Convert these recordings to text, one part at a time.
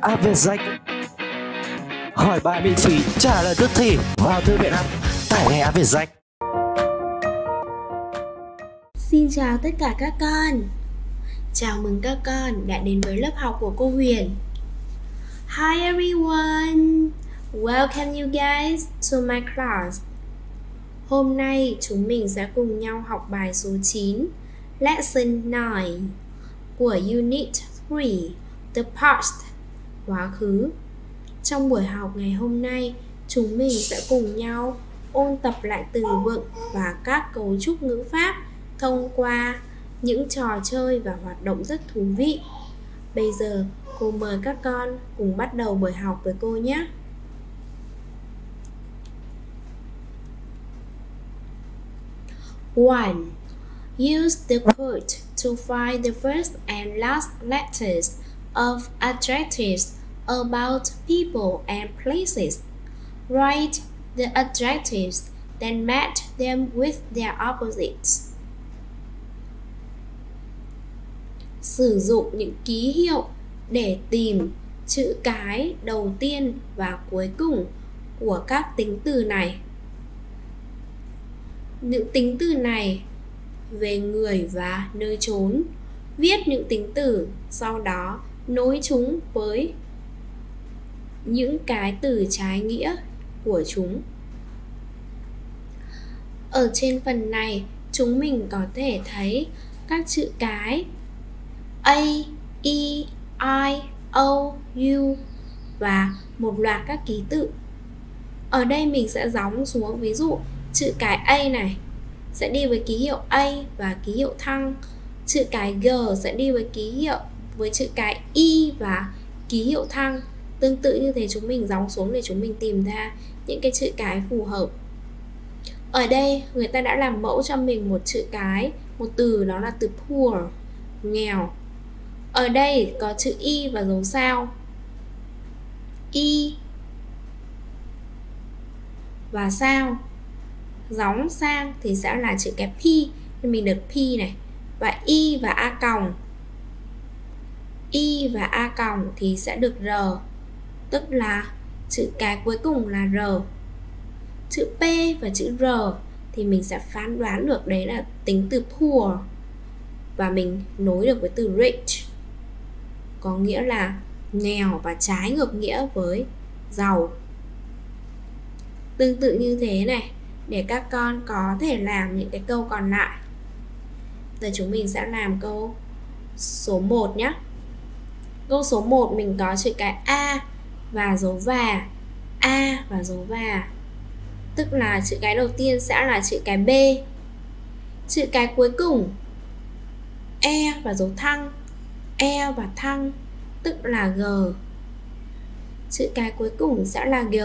áp Việt Danh Hỏi bài miễn phí, trả lời tức thì. Vào thư viện app, tải ngay áp Việt Danh Xin chào tất cả các con. Chào mừng các con đã đến với lớp học của cô Huyền. Hi everyone. Welcome you guys to my class. Hôm nay chúng mình sẽ cùng nhau học bài số 9 Lesson 9 của Unit 3 The Past. Quá khứ Trong buổi học ngày hôm nay, chúng mình sẽ cùng nhau ôn tập lại từ vựng và các cấu trúc ngữ pháp thông qua những trò chơi và hoạt động rất thú vị. Bây giờ, cô mời các con cùng bắt đầu buổi học với cô nhé. One. Use the code to find the first and last letters of adjectives about people and places. Write the adjectives, then match them with their opposites. sử dụng những ký hiệu để tìm chữ cái đầu tiên và cuối cùng của các tính từ này những tính từ này về người và nơi trốn viết những tính từ sau đó nối chúng với những cái từ trái nghĩa của chúng ở trên phần này chúng mình có thể thấy các chữ cái A, E, I, O, U và một loạt các ký tự. Ở đây mình sẽ gióng xuống ví dụ chữ cái A này sẽ đi với ký hiệu A và ký hiệu thăng. Chữ cái G sẽ đi với ký hiệu với chữ cái Y và ký hiệu thăng. Tương tự như thế chúng mình gióng xuống để chúng mình tìm ra những cái chữ cái phù hợp. Ở đây người ta đã làm mẫu cho mình một chữ cái, một từ đó là từ poor, nghèo. Ở đây có chữ y và dấu sao. Y và sao. Gióng sang thì sẽ là chữ cái p nên mình được p này. Và y và a còng. Y và a còng thì sẽ được r tức là chữ cái cuối cùng là r. Chữ p và chữ r thì mình sẽ phán đoán được đấy là tính từ poor và mình nối được với từ rich. Có nghĩa là nghèo và trái ngược nghĩa với giàu. Tương tự như thế này, để các con có thể làm những cái câu còn lại. Giờ chúng mình sẽ làm câu số 1 nhé câu số 1 mình có chữ cái A và dấu và. A và dấu và. Tức là chữ cái đầu tiên sẽ là chữ cái B. Chữ cái cuối cùng. E và dấu thăng. E và thăng, tức là G. Chữ cái cuối cùng sẽ là G.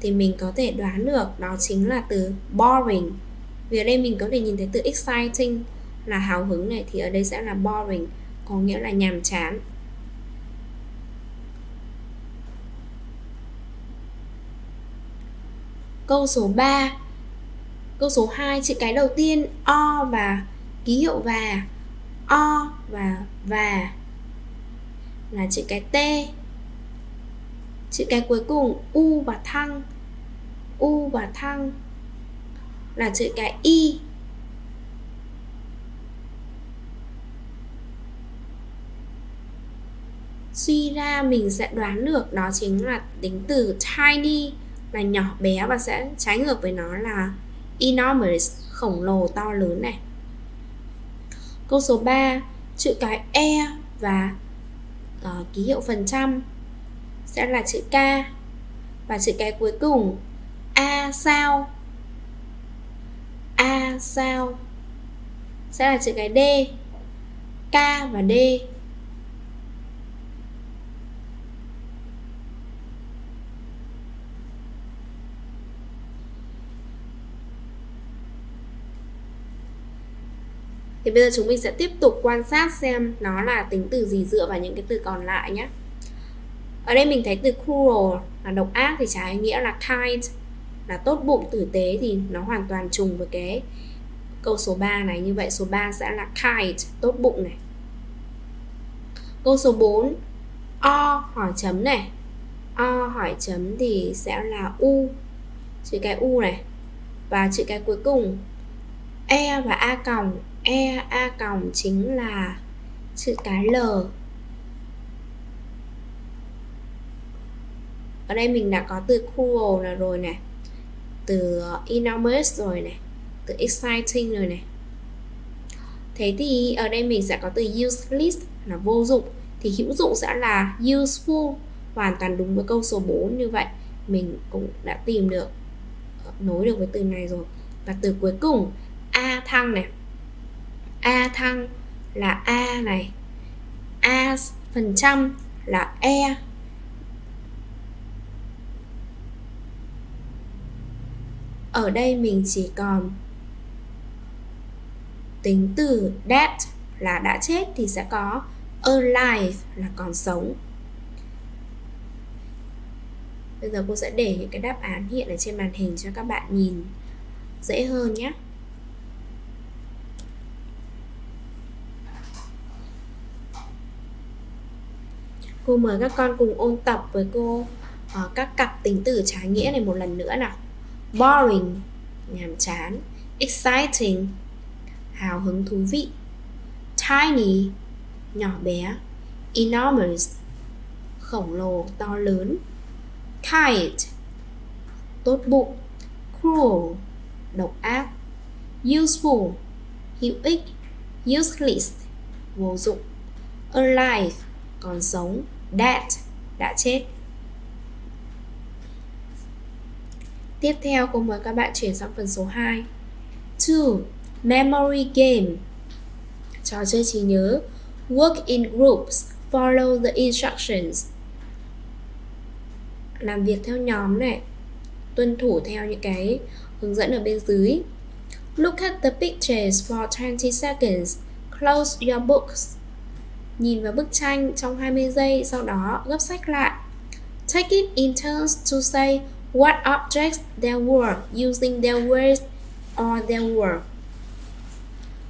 Thì mình có thể đoán được đó chính là từ boring. Vì ở đây mình có thể nhìn thấy từ exciting là hào hứng này, Thì ở đây sẽ là boring có nghĩa là nhàm chán. Câu số 3 Câu số 2 chữ cái đầu tiên, O và ký hiệu và. O và và là chữ cái t. Chữ cái cuối cùng, u và thăng. U và thăng là chữ cái y suy ra mình sẽ đoán được đó chính là tính từ tiny là nhỏ bé và sẽ trái ngược với nó là enormous khổng lồ to lớn này. Câu số 3 Chữ cái E và uh, ký hiệu phần trăm sẽ là chữ K. Và chữ cái cuối cùng A sao? A sao? Sẽ là chữ cái D. K và D. thì bây giờ chúng mình sẽ tiếp tục quan sát xem nó là tính từ gì dựa vào những cái từ còn lại nhé ở đây mình thấy từ cruel là độc ác thì trái nghĩa là kind, là tốt bụng, tử tế thì nó hoàn toàn trùng với cái câu số 3 này. Như vậy số 3 sẽ là kind, tốt bụng này. Câu số 4 O hỏi chấm này. O hỏi chấm thì sẽ là U, Chữ cái U này. Và chữ cái cuối cùng E và A còng E, A còng chính là chữ cái L. Ở đây mình đã có từ cool là rồi này Từ enormous rồi này Từ exciting rồi này. Thế thì ở đây mình sẽ có từ useless là vô dụng Thì hữu dụng sẽ là useful Hoàn toàn đúng với câu số 4 như vậy Mình cũng đã tìm được Nối được với từ này rồi. Và từ cuối cùng A thăng này. A thăng là A này. A phần trăm là E. Ở đây mình chỉ còn tính từ dead là đã chết thì sẽ có alive là còn sống. Bây giờ cô sẽ để những cái đáp án hiện ở trên màn hình cho các bạn nhìn dễ hơn nhé. Cô mời các con cùng ôn tập với cô uh, các cặp tính từ trái nghĩa này một lần nữa nào. Boring, nhàm chán. Exciting, hào hứng thú vị. Tiny, nhỏ bé. Enormous, khổng lồ, to lớn. Kind, tốt bụng. Cruel, độc ác. Useful, hữu ích. Useless, vô dụng. Alive, còn sống dead đã chết. Tiếp theo, cô mời các bạn chuyển sang phần số 2 2. Memory game. Trò chơi trí nhớ. Work in groups. Follow the instructions. Làm việc theo nhóm này. Tuân thủ theo những cái hướng dẫn ở bên dưới. Look at the pictures for 20 seconds. Close your books. Nhìn vào bức tranh trong 20 giây, sau đó gấp sách lại. Take it in turns to say what objects there were using their words or their were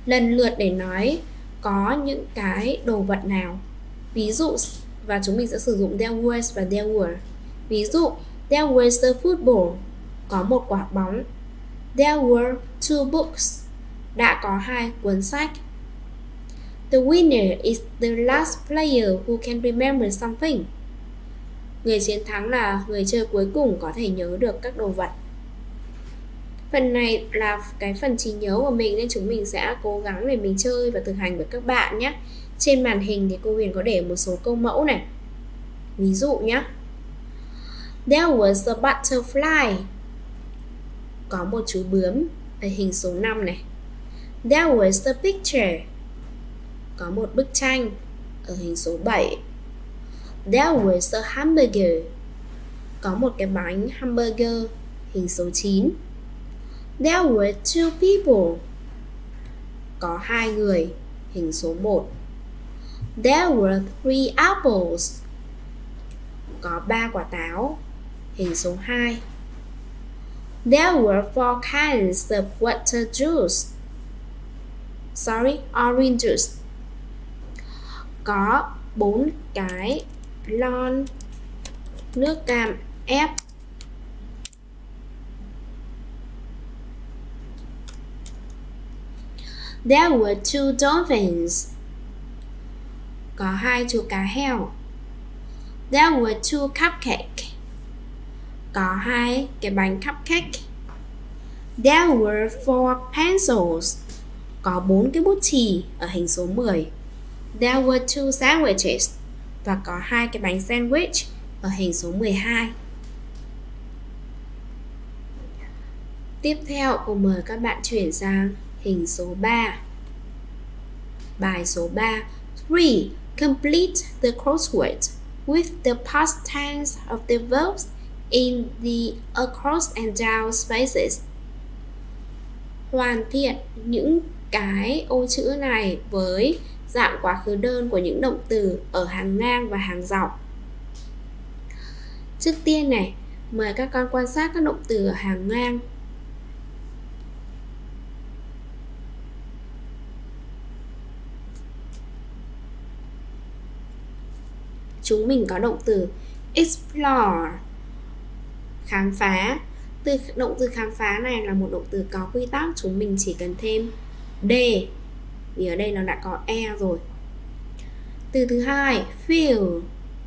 Lần lượt để nói có những cái đồ vật nào. Ví dụ và chúng mình sẽ sử dụng their words và their were. Ví dụ, there was a football, có một quả bóng. There were two books, đã có hai cuốn sách. The winner is the last player who can remember something. Người chiến thắng là người chơi cuối cùng có thể nhớ được các đồ vật. Phần này là cái phần trí nhớ của mình nên chúng mình sẽ cố gắng để mình chơi và thực hành với các bạn nhé. Trên màn hình thì cô Huyền có để một số câu mẫu này. Ví dụ nhé. There was a butterfly. Có một chú bướm ở hình số 5 này. There was a picture có một bức tranh ở hình số 7 There was a hamburger. Có một cái bánh hamburger hình số 9 There were two people. Có hai người hình số 1 There were three apples. Có ba quả táo hình số 2 There were four kinds of water juice. Sorry, orange juice có bốn cái lon nước cam ép There were two dolphins. Có hai chú cá heo. There were two cupcakes. Có hai cái bánh cupcake. There were four pencils. Có bốn cái bút chì ở hình số 10. There were two sandwiches và có hai cái bánh sandwich ở hình số 12. Tiếp theo, cô mời các bạn chuyển sang hình số 3. Bài số 3. 3. Complete the crossword with the past tense of the verbs in the across and down spaces. Hoàn thiện những cái ô chữ này với dạng quá khứ đơn của những động từ ở hàng ngang và hàng dọc. Trước tiên này, mời các con quan sát các động từ ở hàng ngang. chúng mình có động từ explore khám phá từ động từ khám phá này là một động từ có quy tắc chúng mình chỉ cần thêm d vì ở đây nó đã có e rồi. Từ thứ hai, feel,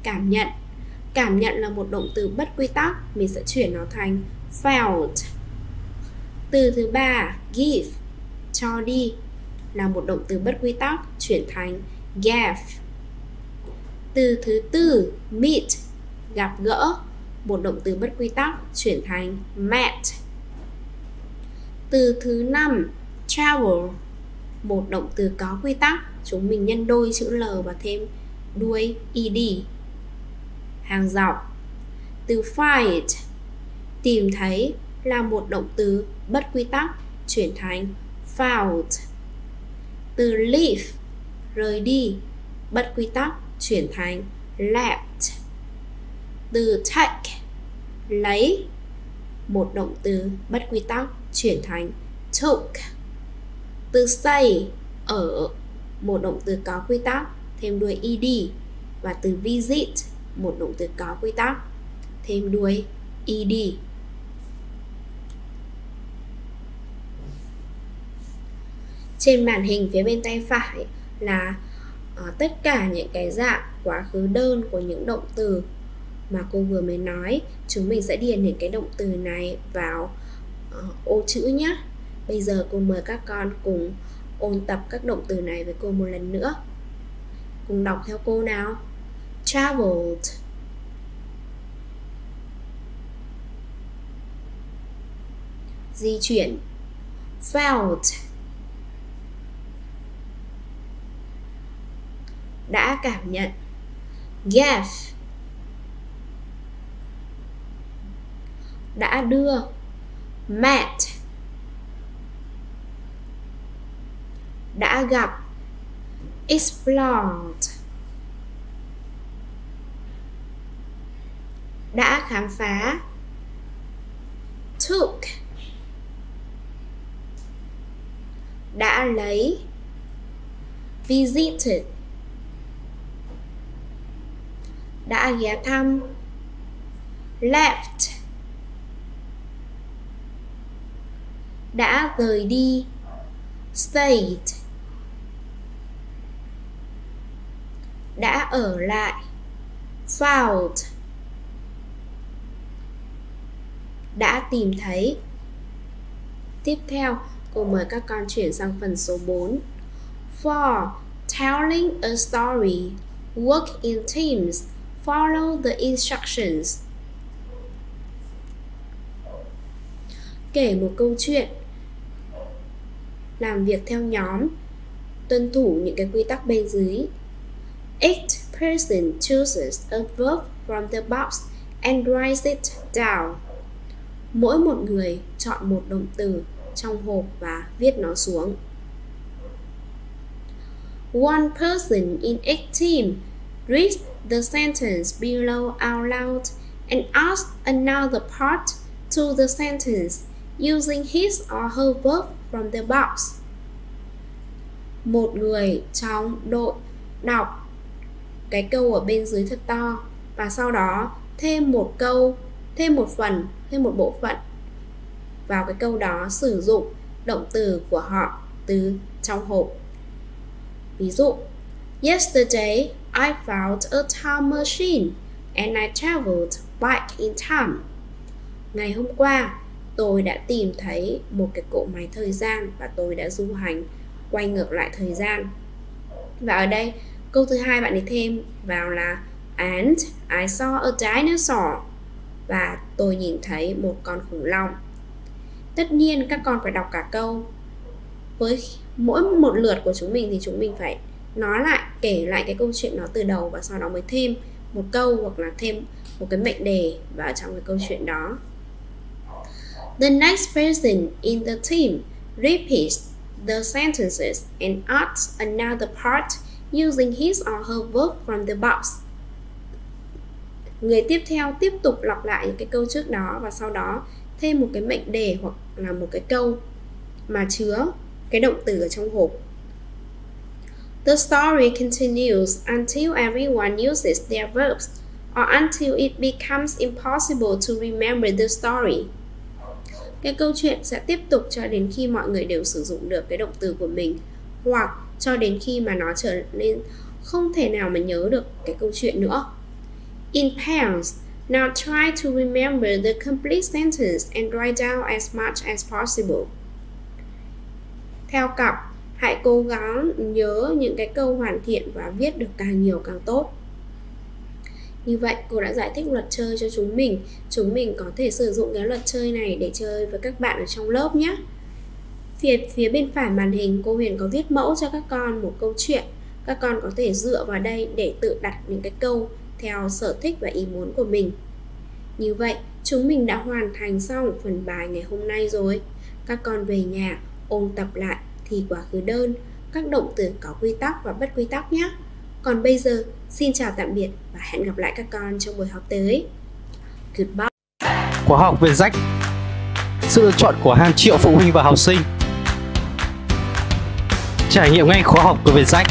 cảm nhận. Cảm nhận là một động từ bất quy tắc, mình sẽ chuyển nó thành felt. Từ thứ ba, give, cho đi, là một động từ bất quy tắc, chuyển thành gave. Từ thứ tư, meet, gặp gỡ, một động từ bất quy tắc, chuyển thành met. Từ thứ năm, travel một động từ có quy tắc. Chúng mình nhân đôi chữ L và thêm đuôi ed hàng dọc. Từ find tìm thấy là một động từ bất quy tắc, chuyển thành found từ leave, rời đi, bất quy tắc, chuyển thành left. Từ take, lấy một động từ bất quy tắc, chuyển thành took từ stay ở một động từ có quy tắc thêm đuôi ed và từ visit một động từ có quy tắc thêm đuôi ed. Trên màn hình phía bên tay phải là uh, tất cả những cái dạng quá khứ đơn của những động từ mà cô vừa mới nói. Chúng mình sẽ điền những cái động từ này vào uh, ô chữ nhé bây giờ cô mời các con cùng ôn tập các động từ này với cô một lần nữa. Cùng đọc theo cô nào. Traveled. Di chuyển. Felt. Đã cảm nhận. Gave đã đưa. Met. Đã gặp. Explored đã khám phá. Took. Đã lấy. Visited. Đã ghé thăm. Left. Đã rời đi. Stayed. Đã ở lại. Found đã tìm thấy. Tiếp theo, cô mời các con chuyển sang phần số 4 for telling a story, work in teams, follow the instructions. Kể một câu chuyện. Làm việc theo nhóm, tuân thủ những cái quy tắc bên dưới each person chooses a verb from the box and writes it down mỗi một người chọn một động từ trong hộp và viết nó xuống one person in each team reads the sentence below out loud and asks another part to the sentence using his or her verb from the box. Một người trong đội đọc cái câu ở bên dưới thật to và sau đó thêm một câu, thêm một phần, thêm một bộ phận vào cái câu đó sử dụng động từ của họ từ trong hộp. Ví dụ, Yesterday I found a time machine and I traveled back in time. Ngày hôm qua, tôi đã tìm thấy một cái cỗ máy thời gian và tôi đã du hành quay ngược lại thời gian và ở đây câu thứ hai bạn ấy thêm vào là, and I saw a dinosaur. Và tôi nhìn thấy một con khủng long. Tất nhiên các con phải đọc cả câu. Với mỗi một lượt của chúng mình thì chúng mình phải nói lại, kể lại cái câu chuyện nó từ đầu và sau đó mới thêm một câu hoặc là thêm một cái mệnh đề vào trong cái câu chuyện đó. The next person in the team repeats the sentences and adds another part using his or her verb from the box. Người tiếp theo tiếp tục lặp lại những cái câu trước đó và sau đó thêm một cái mệnh đề hoặc là một cái câu mà chứa cái động từ ở trong hộp. The story continues until everyone uses their verbs or until it becomes impossible to remember the story. Cái câu chuyện sẽ tiếp tục cho đến khi mọi người đều sử dụng được cái động từ của mình, hoặc cho đến khi mà nó trở nên không thể nào mà nhớ được cái câu chuyện nữa. In pairs, now try to remember the complete sentence and write down as much as possible. Theo cặp, hãy cố gắng nhớ những cái câu hoàn thiện và viết được càng nhiều càng tốt. Như vậy cô đã giải thích luật chơi cho chúng mình Chúng mình có thể sử dụng cái luật chơi này để chơi với các bạn ở trong lớp nhé Phía, phía bên phải màn hình cô Huyền có viết mẫu cho các con một câu chuyện. Các con có thể dựa vào đây để tự đặt những cái câu theo sở thích và ý muốn của mình. Như vậy chúng mình đã hoàn thành xong phần bài ngày hôm nay rồi. Các con về nhà ôn tập lại thì quá khứ đơn. Các động từ có quy tắc và bất quy tắc nhé. Còn bây giờ, xin chào tạm biệt và hẹn gặp lại các con trong buổi học tới. Goodbye. Khóa học về rách. Sự lựa chọn của hàng triệu phụ huynh và học sinh. Trải nghiệm ngay khóa học của Việt Sách.